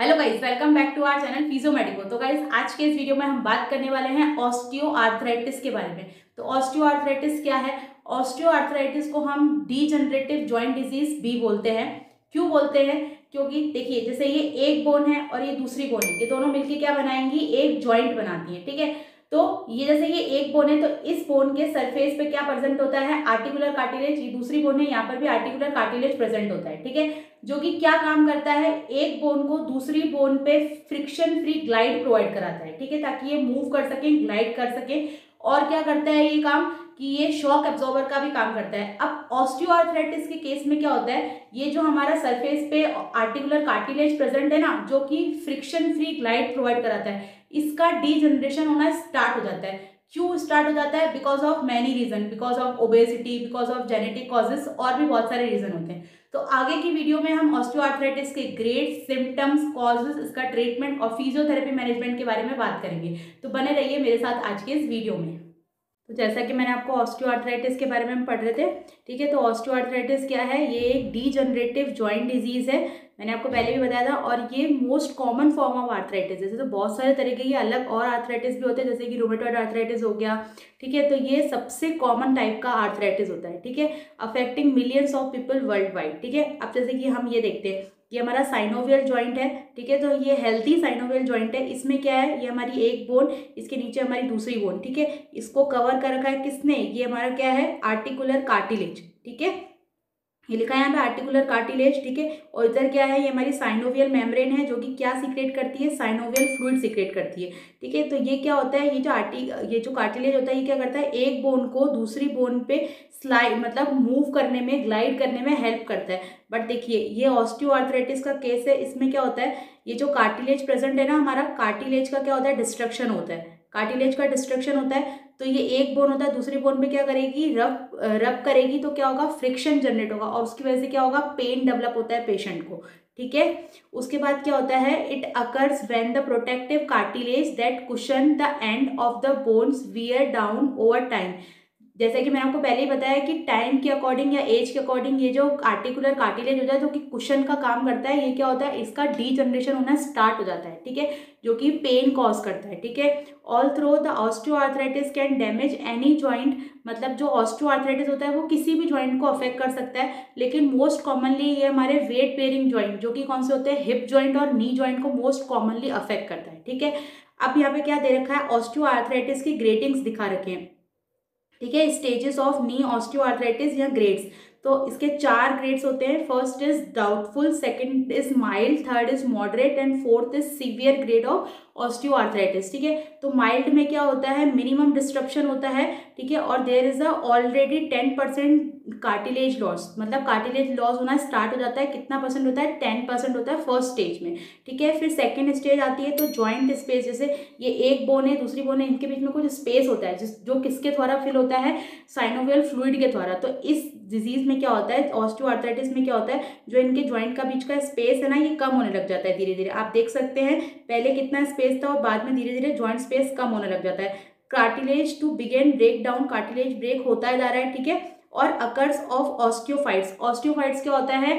Hello guys welcome back to our channel physio medico तो guys आज के इस वीडियो में हम बात करने वाले हैं ऑस्टियो आर्थराइटिस के बारे में। तो ऑस्टियो आर्थराइटिस क्या है? ऑस्टियो आर्थराइटिस को हम डी जनरेटिव ज्वाइंट डिज़ीज़ भी बोलते हैं। क्यों बोलते हैं? क्योंकि देखिए, जैसे ये एक बोन है और ये दूसरी बोन है। ये दोनों मिलकर क्या बनाएँगी? एक ज्वाइंट बनाती है, ठीक है? तो ये जैसे ये एक बोन है तो इस बोन के सरफेस पे क्या प्रेजेंट होता है? आर्टिकुलर कार्टिलेज ये दूसरी बोन है, यहाँ पर भी आर्टिकुलर कार्टिलेज प्रेजेंट होता है, ठीक है? जो कि क्या काम करता है? एक बोन को दूसरी बोन पे फ्रिक्शन फ्री ग्लाइड प्रोवाइड कराता है, ठीक है? ताकि ये मूव कर सके ग्लाइड कर सके। और क्या करता है ये काम? कि ये शॉक एब्जॉर्बर का भी काम करता है। अब ऑस्टियोआर्थराइटिस के केस में क्या होता है? ये जो हमारा सरफेस पे आर्टिकुलर कार्टिलेज प्रेजेंट है ना, जो कि फ्रिक्शन फ्री ग्लाइड प्रोवाइड कराता है। इसका डी जनरेशन होना स्टार्ट हो जाता है। क्यों स्टार्ट हो जाता है? Because of many reason because of obesity because of genetic causes और भी बहुत सारे रीजन होते हैं। तो आगे की वीडियो में हम ऑस्टियोआर्थराइटिस के ग्रेड सिम्टम्स कॉजेस इसका ट्रीटमेंट और फिजियोथेरेपी मैनेजमेंट के बारे में बात करेंगे। तो बने रहिए मेरे साथ आज के इस वीडियो में। तो जैसा कि मैंने आपको ऑस्टियोआर्थराइटिस के बारे में पढ़ रहे थे, ठीक है? तो ऑस्टियोआर्थराइटिस क्या है? ये एक डी जनरेटिव जॉइंट डिज़ीज़ है। मैंने आपको पहले भी बताया था और ये most common form of arthritis जैसे तो बहुत सारे तरीके के अलग और आर्थराइटिस भी होते हैं, जैसे कि रोमेटोइड आर्थराइटिस हो गया, ठीक है? तो ये सबसे कॉमन टाइप का आर्थराइटिस होता है, ठीक है? Affecting millions of people worldwide ठीक है? अब जैसे कि हम ये देखते हैं ये हमारा साइनोवियल ज्वाइंट है, ठीक है? तो ये हेल्थी साइनोवियल ज्वाइंट है। इसमें क्या है? ये हमारी एक बोन इसके नीचे हमारी दूसरी बोन ठीक है? इसको कवर कर रखा है किसने? ये हमारा क्या है? आर्टिकुलर कार्टिलेज ठीक है? ये लिखा है यहाँ पे आर्टिकुलर कार्टिलेज ठीक है? और इधर क्या है, ये हमारी साइनोवियल मेम्ब्रेन है, जो कि क्या सीक्रेट करती है? साइनोवियल फ्लूइड सीक्रेट करती है, ठीक है? तो ये क्या होता है, ये जो आर्टी ये जो कार्टिलेज होता है, ये क्या करता है? एक बोन को दूसरी बोन पे स्लाइड मतलब मूव करने में ग्लाइड करने में हेल्प करता है। बट देखिए, ये ऑस्टियोआर्थराइटिस का केस है, इसमें क्या होता है, ये जो कार्टिलेज प्रेजेंट है ना, हमारा कार्टिलेज का क्या होता है? डिस्ट्रक्शन होता है। कार्टिलेज का डिस्ट्रक्शन होता है तो ये एक बोन होता है, दूसरी बोन पे क्या करेगी? रब रब करेगी तो क्या होगा? फ्रिक्शन जनरेट होगा, और उसकी वजह से क्या होगा? पेन डेवलप होता है पेशेंट को, ठीक है? उसके बाद क्या होता है? It occurs when the protective cartilage that cushion the end of the bones wear down over time जैसे कि मैंने आपको पहले ही बताया कि टाइम के अकॉर्डिंग या एज के अकॉर्डिंग ये जो आर्टिकुलर कार्टिलेज होता है जो कि कुशन का काम करता है, ये क्या होता है? इसका डी जनरेशन होना स्टार्ट हो जाता है, ठीक है? जो कि पेन कॉज करता है, ठीक है? All through the osteoarthritis can damage any joint मतलब जो ऑस्टियोआर्थराइटिस होता है, वो किसी भी ज्वाइंट को अफेक्ट कर सकता है, लेकिन मोस्ट कॉमनली ये हमारे वेट बेयरिंग ज्वाइंट जो कि कौन से होते हैं? हिप ज्वाइंट और नी ज्वाइंट को मोस्ट कॉमनली अफेक्ट करता है, ठीक है? अब यहाँ पे क्या दे रखा है? ऑस्टियोआर्थराइटिस की ग्रेटिंग्स दिखा रखे हैं। ठीक है स्टेजेस ऑफ़ नी ऑस्टियोआर्थराइटिस या ग्रेड्स तो इसके चार ग्रेड्स होते हैं. First is doubtful second is mild third is moderate and fourth is severe grade of osteoarthritis ठीक है? तो माइल्ड में क्या होता है? मिनिमम डिस्ट्रप्शन होता है, ठीक है? और there is a already ten percent cartilage loss मतलब कार्टिलेज लॉस होना स्टार्ट हो जाता है. कितना परसेंट होता है? टेन परसेंट होता है फ़र्स्ट स्टेज में. ठीक है? फिर सेकेंड स्टेज आती है तो ज्वाइंट स्पेस जैसे ये एक बोन है, दूसरी बोन है, इनके बीच में कुछ स्पेस होता है, जिस जो किसके द्वारा फिल होता है? साइनोवियल फ्लूड के द्वारा. तो इस डिज़ीज़ में क्या होता है ऑस्टियोआर्थराइटिस में क्या होता है, जो इनके ज्वाइंट का बीच का स्पेस है ना, ये कम होने लग जाता है धीरे धीरे आप देख सकते हैं, पहले कितना स्पेस था और बाद में धीरे धीरे ज्वाइंट स्पेस कम होने लग जाता है। Cartilage to begin break down cartilage break होता जा रहा है, ठीक है? और अकर्स ऑफ़ ऑस्टियोफाइट्स ऑस्टियोफाइट्स क्या होता है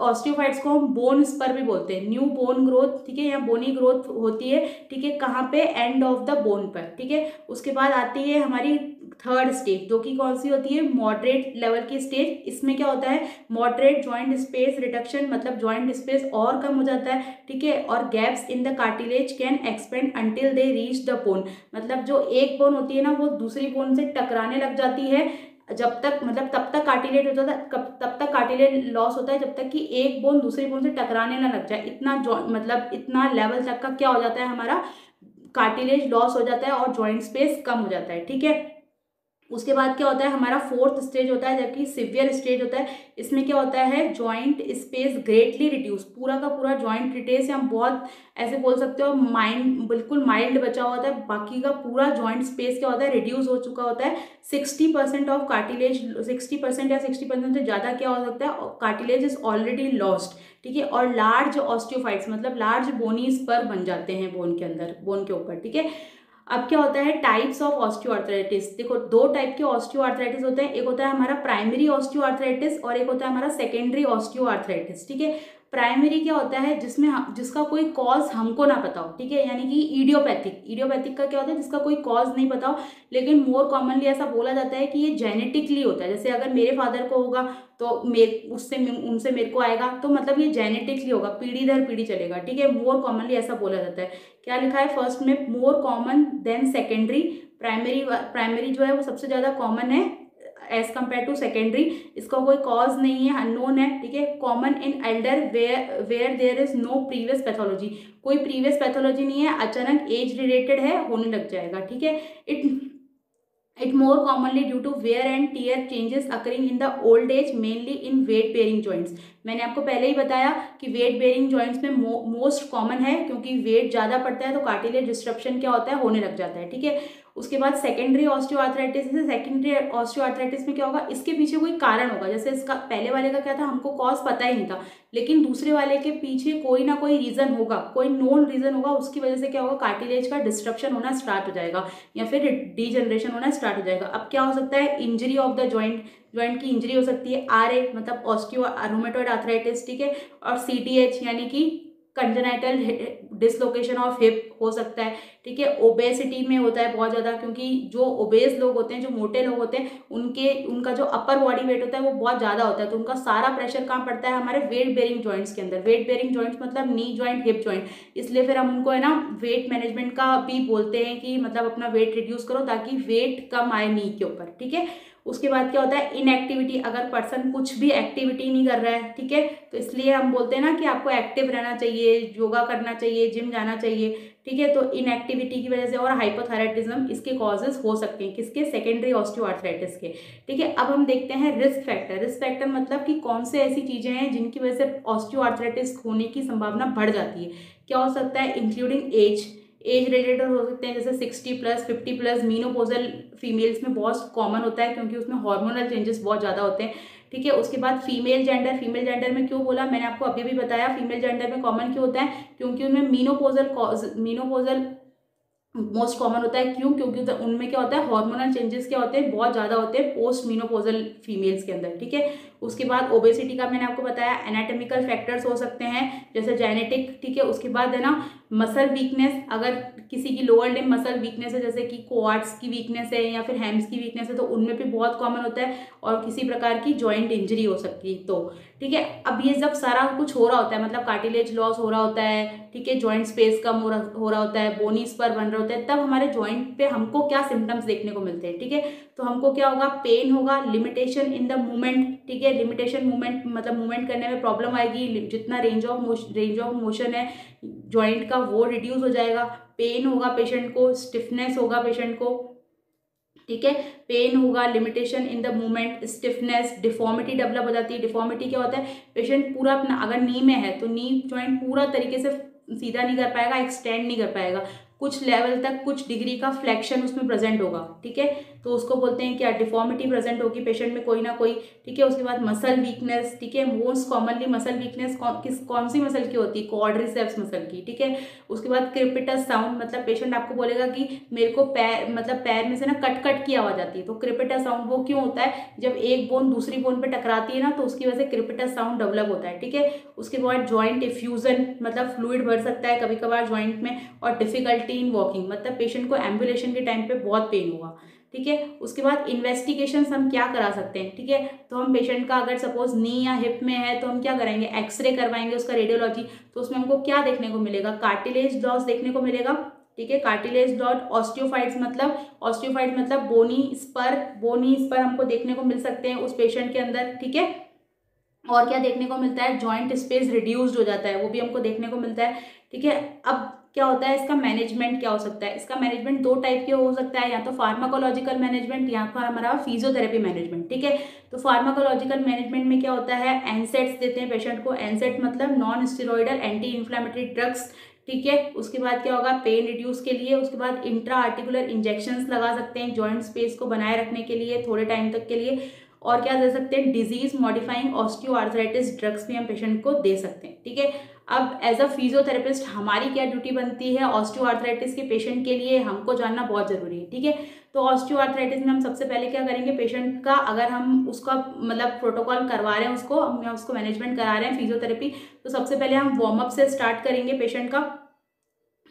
ऑस्टियोफाइट्स को हम बोन्स पर भी बोलते हैं। न्यू बोन ग्रोथ ठीक है या बोनी ग्रोथ होती है, ठीक है, कहाँ पे? एंड ऑफ़ द बोन पर, ठीक है? उसके बाद आती है हमारी थर्ड स्टेज जो कि कौन सी होती है? मॉडरेट लेवल की स्टेज इसमें क्या होता है? मॉडरेट ज्वाइंट स्पेस रिडक्शन मतलब ज्वाइंट स्पेस और कम हो जाता है, ठीक है? और gaps in the cartilage can expand until they reach the bone मतलब जो एक बोन होती है ना, वो दूसरी बोन से टकराने लग जाती है। जब तक मतलब तब तक कार्टिलेज होता था तब तक कार्टिलेज लॉस होता है, जब तक कि एक बोन दूसरी बोन से टकराने ना लग जाए। इतना मतलब इतना लेवल तक का क्या हो जाता है हमारा? कार्टिलेज लॉस हो जाता है और जॉइंट स्पेस कम हो जाता है, ठीक है? उसके बाद क्या होता है, हमारा फोर्थ स्टेज होता है, जबकि सिवियर स्टेज होता है। इसमें क्या होता है जॉइंट स्पेस ग्रेटली रिड्यूस पूरा का पूरा जॉइंट रिटेस या बहुत ऐसे बोल सकते हो माइंड बिल्कुल माइल्ड बचा हुआ होता है बाकी का पूरा जॉइंट स्पेस क्या होता है रिड्यूस हो चुका होता है। Sixty percent of cartilage sixty percent या सिक्सटी परसेंट से ज़्यादा क्या हो सकता है कार्टिलेज इज़ ऑलरेडी लॉस्ट ठीक है? और लार्ज ऑस्टियोफाइट्स मतलब लार्ज बोनीज पर बन जाते हैं बोन के अंदर बोन के ऊपर, ठीक है? अब क्या होता है टाइप्स ऑफ़ ऑस्टियोआर्थराइटिस देखो, दो टाइप के ऑस्टियोआर्थराइटिस होते हैं. एक होता है हमारा प्राइमरी ऑस्टियोआर्थराइटिस और एक होता है हमारा सेकेंडरी ऑस्टियोआर्थराइटिस ठीक है? प्राइमरी क्या होता है, जिसमें जिसका कोई कॉज हमको ना पता हो, ठीक है? यानी कि ईडियोपैथिक ईडियोपैथिक का क्या होता है, जिसका कोई कॉज नहीं पता हो, लेकिन मोर कॉमनली ऐसा बोला जाता है कि ये जेनेटिकली होता है। जैसे अगर मेरे फादर को होगा तो मेरे उससे, उनसे मेरे को आएगा तो मतलब ये जेनेटिकली होगा, पीढ़ी दर पीढ़ी चलेगा, ठीक है? मोर कॉमनली ऐसा बोला जाता है। क्या लिखा है फ़र्स्ट में? More common than secondary primary primary जो है वो सबसे ज़्यादा कॉमन है एज कंपेयर टू सेकेंडरी इसका कोई कॉज नहीं है अननोन है, ठीक है? Common in elder where where there is no previous pathology कोई प्रीवियस पैथोलॉजी नहीं है, अचानक एज रिलेटेड है, होने लग जाएगा, ठीक है? It it more commonly due to wear and tear changes occurring in the old age mainly in weight bearing joints मैंने आपको पहले ही बताया कि वेट बेयरिंग जॉइंट्स में मोस्ट कॉमन है, क्योंकि वेट ज़्यादा पड़ता है तो कार्टिलेज डिस्ट्रप्शन क्या होता है? होने लग जाता है, ठीक है? उसके बाद सेकेंडरी ऑस्टियोआर्थराइटिस है सेकेंडरी ऑस्टियोआर्थराइटिस में क्या होगा, इसके पीछे कोई कारण होगा। जैसे इसका, पहले वाले का क्या था, हमको कॉज पता ही नहीं था, लेकिन दूसरे वाले के पीछे कोई ना कोई रीज़न होगा, कोई नोन रीज़न होगा, उसकी वजह से क्या होगा कार्टिलेज का डिस्ट्रप्शन होना स्टार्ट हो जाएगा, या फिर डीजनरेशन होना स्टार्ट हो जाएगा। अब क्या हो सकता है injury of the joint joint की इंजरी हो सकती है आर ए मतलब ऑस्टियो आर्थराइटिस ठीक है? और सी टी एच यानी कि कंजनाइटल डिसलोकेशन ऑफ़ हिप हो सकता है। ठीक है ओबेसिटी में होता है बहुत ज़्यादा क्योंकि जो ओबेस लोग होते हैं, जो मोटे लोग होते हैं, उनके, उनका जो अपर बॉडी वेट होता है वो बहुत ज़्यादा होता है। तो उनका सारा प्रेशर कहाँ पड़ता है? हमारे वेट बेरिंग जॉइंट्स के अंदर। वेट बेरिंग जॉइंट्स मतलब नी जॉइंट हिप जॉइंट इसलिए फिर हम उनको, है ना वेट मैनेजमेंट का भी बोलते हैं कि मतलब अपना वेट रिड्यूस करो ताकि वेट कम आए नी के ऊपर। ठीक है? उसके बाद क्या होता है इनएक्टिविटी अगर पर्सन कुछ भी एक्टिविटी नहीं कर रहा है, ठीक है? तो इसलिए हम बोलते हैं ना कि आपको एक्टिव रहना चाहिए योगा करना चाहिए जिम जाना चाहिए, ठीक है? तो इनएक्टिविटी की वजह से और हाइपोथायराइटिज्म इसके कॉजेज हो सकते हैं। किसके? सेकेंडरी ऑस्टियोआर्थराइटिस के। ठीक है? अब हम देखते हैं रिस्क फैक्टर रिस्क फैक्टर मतलब कि कौन से ऐसी चीज़ें हैं जिनकी वजह से ऑस्टियोआर्थराइटिस होने की संभावना बढ़ जाती है। क्या हो सकता है? इंक्लूडिंग एज एज रिलेटेड हो सकते हैं, जैसे sixty plus fifty plus menopausal females में बहुत कॉमन होता है क्योंकि उसमें हार्मोनल चेंजेस बहुत ज़्यादा होते हैं। ठीक है, उसके बाद फीमेल जेंडर फीमेल जेंडर में क्यों बोला? मैंने आपको अभी भी बताया फीमेल जेंडर में कॉमन क्यों होता है? क्योंकि उनमें मीनोपोजल मीनोपोजल मोस्ट कॉमन होता है। क्यों? क्योंकि उनमें क्या होता है? हार्मोनल चेंजेस क्या होते हैं? बहुत ज़्यादा होते हैं पोस्ट मीनोपोजल फीमेल्स के अंदर। ठीक है, उसके बाद ओबेसिटी का मैंने आपको बताया एनाटॉमिकल फैक्टर्स हो सकते हैं, जैसे जेनेटिक ठीक है, उसके बाद है ना मसल वीकनेस अगर किसी की लोअर लिम मसल वीकनेस है, जैसे कि कोआर्ट्स की वीकनेस है या फिर हैम्स की वीकनेस है तो उनमें भी बहुत कॉमन होता है और किसी प्रकार की जॉइंट इंजरी हो सकती है तो। ठीक है, अब ये जब सारा कुछ हो रहा होता है मतलब कार्टिलेज लॉस हो रहा होता है, ठीक है जॉइंट स्पेस कम हो रहा हो रहा होता है बोनीस पर बन रहा होता है, तब हमारे जॉइंट पे हमको क्या सिम्टम्स देखने को मिलते हैं, ठीक है? तो हमको क्या होगा पेन होगा लिमिटेशन इन द मूवमेंट ठीक है लिमिटेशन मूवमेंट मतलब मूवमेंट करने में प्रॉब्लम आएगी, जितना range of motion range of motion है जॉइंट का वो रिड्यूस हो जाएगा पेन होगा पेशेंट को स्टिफनेस होगा पेशेंट को, ठीक है पेन होगा limitation in the movement stiffness deformity develop हो जाती है डिफॉर्मिटी क्या होता है पेशेंट पूरा अपना, अगर नी में है तो नी जॉइंट पूरा तरीके से सीधा नहीं कर पाएगा एक्सटेंड नहीं कर पाएगा कुछ लेवल तक कुछ डिग्री का फ्लैक्शन उसमें प्रेजेंट होगा, ठीक है? तो उसको बोलते हैं क्या डिफॉर्मिटी प्रेजेंट होगी पेशेंट में कोई ना कोई, ठीक है? उसके बाद मसल वीकनेस ठीक है? मोस्ट कॉमनली मसल वीकनेस कौन, किस, कौन सी मसल की होती? है कॉर्ड्रिसेप्स मसल की, ठीक है? उसके बाद क्रिपिटस साउंड मतलब पेशेंट आपको बोलेगा कि मेरे को पैर मतलब पैर में से ना कट कट की आवाज़ आती है। तो क्रिपिटस साउंड वो क्यों होता है? जब एक बोन दूसरी बोन पर टकराती है ना तो उसकी वजह से क्रिपिटस साउंड डेवलप होता है, ठीक है? उसके बाद ज्वाइंट इफ्यूजन मतलब फ्लूड भर सकता है कभी कभार ज्वाइंट में और डिफिकल्टी इन वॉकिंग मतलब पेशेंट को एम्बुलेशन के टाइम पे बहुत पेन होगा ठीक है? उसके बाद इन्वेस्टिगेशन हम क्या करा सकते हैं, ठीक है? तो हम पेशेंट का अगर सपोज़ नी या हिप में है तो हम क्या करेंगे एक्सरे करवाएँगे उसका रेडियोलॉजी तो उसमें हमको क्या देखने को मिलेगा? कार्टिलेज लॉस देखने को मिलेगा, ठीक है? कार्टिलेज डॉट ऑस्टियोफाइट्स मतलब ऑस्टियोफाइट्स मतलब बोनी स्पर बोनी स्पर हमको देखने को मिल सकते हैं उस पेशेंट के अंदर, ठीक है? और क्या देखने को मिलता है? जॉइंट स्पेस रिड्यूस्ड हो जाता है, वो भी हमको देखने को मिलता है, ठीक है? अब क्या होता है, इसका मैनेजमेंट क्या हो सकता है? इसका मैनेजमेंट दो टाइप के हो सकता है, या तो फार्माकोलॉजिकल मैनेजमेंट या फिर हमारा फिजियोथेरेपी मैनेजमेंट ठीक है? तो फार्माकोलॉजिकल मैनेजमेंट में क्या होता है एनसेट्स देते हैं पेशेंट को। एनसेट मतलब non steroidal anti inflammatory drugs ठीक है? उसके बाद क्या होगा पेन रिड्यूस के लिए, उसके बाद इंट्रा आर्टिकुलर इंजेक्शंस लगा सकते हैं जॉइंट स्पेस को बनाए रखने के लिए, थोड़े टाइम तक के लिए। और क्या दे सकते हैं? Disease modifying osteoarthritis drugs भी हम पेशेंट को दे सकते हैं, ठीक है? अब एज अ फिजियोथेरेपिस्ट हमारी क्या ड्यूटी बनती है? ऑस्टियो आर्थराइटिस के पेशेंट के लिए हमको जानना बहुत ज़रूरी है, ठीक है? तो ऑस्टियो आर्थराइटिस में हम सबसे पहले क्या करेंगे? पेशेंट का अगर हम उसका मतलब प्रोटोकॉल करवा रहे हैं उसको हम उसको मैनेजमेंट करा रहे हैं फिजियोथेरेपी तो सबसे पहले हम वार्म अप से स्टार्ट करेंगे पेशेंट का।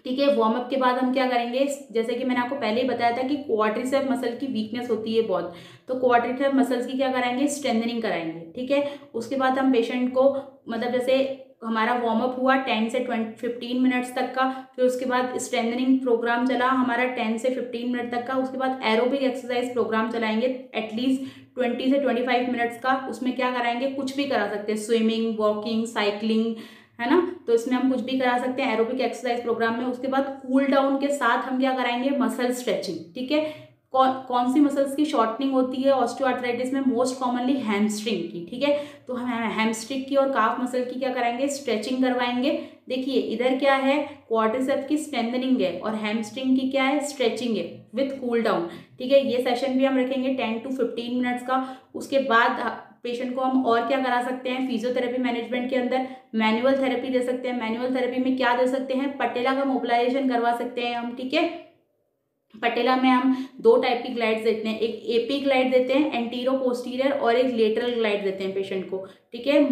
ठीक है वार्म अप के बाद हम क्या करेंगे? जैसे कि मैंने आपको पहले ही बताया था कि क्वाड्रिसेप मसल की वीकनेस होती है बहुत। तो क्वाड्रिसेप मसल्स की क्या कराएँगे? स्ट्रेंथनिंग कराएँगे, ठीक है? उसके बाद हम पेशेंट को मतलब जैसे हमारा वार्म अप हुआ टेन से ट्वेंटी फिफ्टीन मिनट्स तक का, फिर उसके बाद स्ट्रेंथनिंग प्रोग्राम चला हमारा टेन से फिफ्टीन मिनट तक का, उसके बाद एरोबिक एक्सरसाइज प्रोग्राम चलाएँगे एटलीस्ट ट्वेंटी से ट्वेंटी फाइव मिनट्स का। उसमें क्या कराएँगे? कुछ भी करा सकते हैं स्विमिंग वॉकिंग साइकिलिंग है ना? तो इसमें हम कुछ भी करा सकते हैं एरोबिक एक्सरसाइज प्रोग्राम में। उसके बाद कूल डाउन के साथ हम क्या कराएँगे? मसल स्ट्रेचिंग ठीक है? कौन कौन सी मसल्स की शॉर्टनिंग होती है? ऑस्टियोआर्थराइटिस में मोस्ट कॉमनली हैमस्ट्रिंग की, ठीक है? तो हम हैमस्ट्रिंग की और काफ मसल की क्या कराएँगे? स्ट्रेचिंग करवाएँगे। देखिए, इधर क्या है? क्वार्टिसेप की स्ट्रेंथनिंग है और हैमस्ट्रिंग की क्या है? स्ट्रेचिंग है विथ कूल डाउन ठीक है? ये सेशन भी हम रखेंगे टेन टू फिफ्टीन मिनट्स का। उसके बाद पेशेंट को हम और क्या करा सकते हैं? फिजियोथेरेपी मैनेजमेंट के अंदर मैनुअल थेरेपी दे सकते हैं। मैनुअल थेरेपी में क्या दे सकते हैं? पटेला का मोबिलाइजेशन करवा सकते हैं हम, ठीक है? पटेला में हम दो टाइप की ग्लाइड्स देते हैं। एक एपी ग्लाइड देते हैं एंटीरो पोस्टीरियर और एक लेटरल ग्लाइड देते हैं पेशेंट को, ठीक है?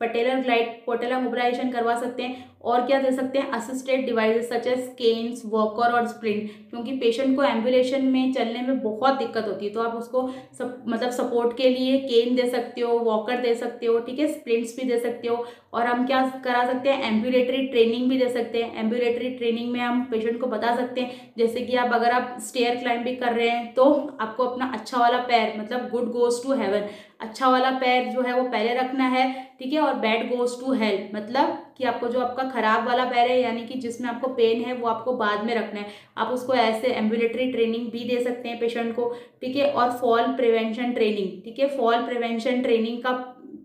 पटेलर ग्लाइड पोटेला मोबिलाइजेशन करवा सकते हैं। और क्या दे सकते हैं? Assisted devices such as canes walker और स्प्रिंट क्योंकि पेशेंट को एम्बुलेशन में चलने में बहुत दिक्कत होती है तो आप उसको सब मतलब सपोर्ट के लिए केन दे सकते हो वॉकर दे सकते हो, ठीक है? स्प्रिंट्स भी दे सकते हो और हम क्या करा सकते हैं? एम्बुलेटरी ट्रेनिंग भी दे सकते हैं। एम्बुलेटरी ट्रेनिंग में हम पेशेंट को बता सकते हैं, जैसे कि आप अगर आप स्टेयर क्लाइंबिंग कर रहे हैं तो आपको अपना अच्छा वाला पैर मतलब गुड गोज टू हेवन अच्छा वाला पैर जो है, वो पहले रखना है, ठीक है? और बैड गोज टू हेल्थ मतलब कि आपको जो आपका खराब वाला पैर है, यानी कि जिसमें आपको पेन है, वो आपको बाद में रखना है। आप उसको ऐसे एम्बुलेटरी ट्रेनिंग भी दे सकते हैं पेशेंट को, ठीक है? और फॉल प्रिवेंशन ट्रेनिंग ठीक है? फॉल प्रिवेंशन ट्रेनिंग का,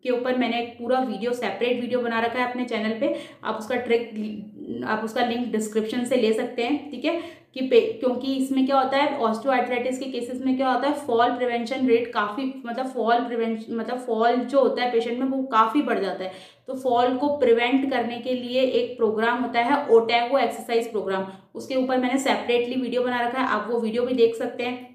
के ऊपर मैंने एक पूरा वीडियो सेपरेट वीडियो बना रखा है अपने चैनल पे। आप उसका ट्रिक आप उसका लिंक डिस्क्रिप्शन से ले सकते हैं, ठीक है? कि क्योंकि इसमें क्या होता है ऑस्टोआर्थराइटिस के केसेस में क्या होता है फॉल प्रिवेंशन रेट काफ़ी मतलब फॉल प्रिवेंशन मतलब फॉल जो होता है पेशेंट में वो काफ़ी बढ़ जाता है। तो फॉल को प्रिवेंट करने के लिए एक प्रोग्राम होता है ओटैगो एक्सरसाइज प्रोग्राम उसके ऊपर मैंने सेपरेटली वीडियो बना रखा है, आप वो वीडियो भी देख सकते हैं।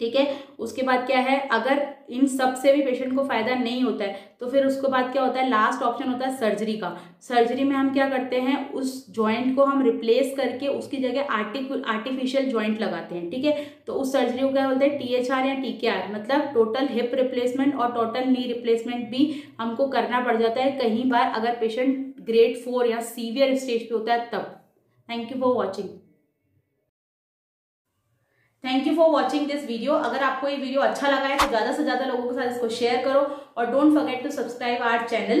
ठीक है? उसके बाद क्या है? अगर इन सबसे भी पेशेंट को फ़ायदा नहीं होता है तो फिर उसके बाद क्या होता है? लास्ट ऑप्शन होता है सर्जरी का। सर्जरी में हम क्या करते हैं? उस जॉइंट को हम रिप्लेस करके उसकी जगह आर्टिफि आर्टिफिशियल जॉइंट लगाते हैं, ठीक है? तो उस सर्जरी को क्या बोलते हैं? टी एच आर या टी आर मतलब टोटल हिप रिप्लेसमेंट और टोटल नी रिप्लेसमेंट भी हमको करना पड़ जाता है कहीं बार अगर पेशेंट ग्रेड फोर या सीवियर स्टेज पे होता है तब। Thank you for watching thank you for watching this video अगर आपको ये वीडियो अच्छा लगा है तो ज़्यादा से ज़्यादा लोगों के साथ इसको शेयर करो और don't forget to subscribe our channel